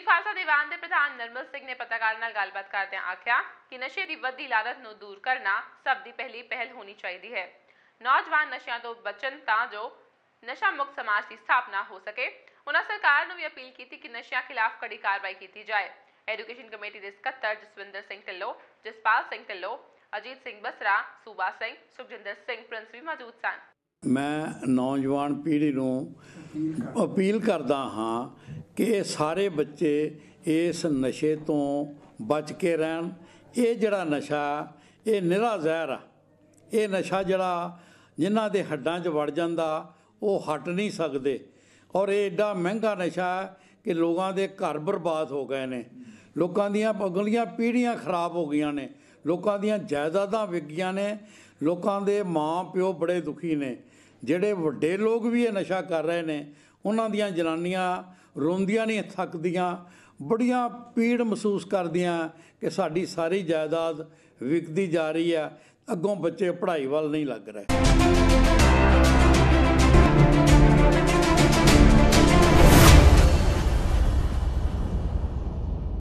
Ram normal Singh ਨੇ ਪੱਤਰਕਾਰਾਂ ਨਾਲ ਗੱਲਬਾਤ ਕਰਦਿਆਂ ਆਖਿਆ ਕਿ ਨਸ਼ੇ ਦੀ ਵੱਧਦੀ ਲਾਲਤ ਨੂੰ ਦੂਰ ਕਰਨਾ ਸਭ ਦੀ ਪਹਿਲੀ ਪਹਿਲ ਹੋਣੀ ਚਾਹੀਦੀ ਹੈ। ਨੌਜਵਾਨ ਨਸ਼ਿਆਂ ਤੋਂ ਬਚਣ ਤਾਂ ਜੋ ਨਸ਼ਾ ਮੁਕਤ ਸਮਾਜ ਦੀ ਸਥਾਪਨਾ ਹੋ ਸਕੇ। ਉਹਨਾਂ ਸਰਕਾਰ ਨੂੰ ਵੀ ਅਪੀਲ ਕੀਤੀ ਕਿ ਨਸ਼ਿਆਂ ਖਿਲਾਫ ਕੜੀ ਕਾਰਵਾਈ ਕੀਤੀ ਜਾਏ। ਐਜੂਕੇਸ਼ਨ ਕਮੇਟੀ ਦੇ ਸਕੱਤਰ ਜਸਵਿੰਦਰ ਸਿੰਘ ਢਿੱਲੋਂ, ਜਸਪਾਲ ਸਿੰਘ ਢਿੱਲੋਂ, ਅਜੀਤ ਸਿੰਘ ਬਸਰਾ, ਸੂਬਾ ਸਿੰਘ, ਸੁਖਜਿੰਦਰ ਸਿੰਘ ਪ੍ਰਿੰਸ ਵੀ ਮੌਜੂਦ ਸਨ। ਮੈਂ ਨੌਜਵਾਨ ਪੀੜ੍ਹੀ ਨੂੰ ਅਪੀਲ ਕਰਦਾ ਹਾਂ ਕਿ ਇਹ ਸਾਰੇ ਬੱਚੇ ਇਸ ਨਸ਼ੇ ਤੋਂ ਬਚ ਕੇ ਰਹਿਣ। ਇਹ ਜਿਹੜਾ ਨਸ਼ਾ, ਇਹ ਨਿਰਾ ਜ਼ਹਿਰ ਆ। ਇਹ ਨਸ਼ਾ ਜਿਹੜਾ ਜਿਨ੍ਹਾਂ ਦੇ ਹੱਡਾਂ 'ਚ ਵੜ ਜਾਂਦਾ, ਉਹ ਹਟ ਨਹੀਂ ਸਕਦੇ। ਔਰ ਇਹ ਏਡਾ ਮਹਿੰਗਾ ਨਸ਼ਾ ਕਿ ਲੋਕਾਂ ਦੇ ਘਰ ਬਰਬਾਦ ਹੋ ਗਏ ਨੇ। ਲੋਕਾਂ ਦੀਆਂ ਅਗਲੀਆਂ ਪੀੜ੍ਹੀਆਂ ਖਰਾਬ ਹੋ ਗਈਆਂ ਨੇ। ਲੋਕਾਂ ਦੀਆਂ ਜਾਇਦਾਦਾਂ ਵਿਕ ਗਈਆਂ ਨੇ। ਲੋਕਾਂ ਦੇ ਮਾਂ ਪਿਓ ਬੜੇ ਦੁਖੀ ਨੇ। ਜਿਹੜੇ ਵੱਡੇ ਲੋਕ ਵੀ ਇਹ ਨਸ਼ਾ ਕਰ ਰਹੇ ਨੇ ਉਹਨਾਂ ਦੀਆਂ ਜਨਾਨੀਆਂ ਰੋਂਦੀਆਂ ਨਹੀਂ, ਥੱਕਦੀਆਂ। ਬੜੀਆਂ ਪੀੜ ਮਹਿਸੂਸ ਕਰਦੀਆਂ ਕਿ ਸਾਡੀ ਸਾਰੀ ਜਾਇਦਾਦ ਵਿਕਦੀ ਜਾ ਰਹੀ ਹੈ। ਅੱਗੋਂ ਬੱਚੇ ਪੜ੍ਹਾਈ ਵੱਲ ਨਹੀਂ ਲੱਗ ਰਹੇ।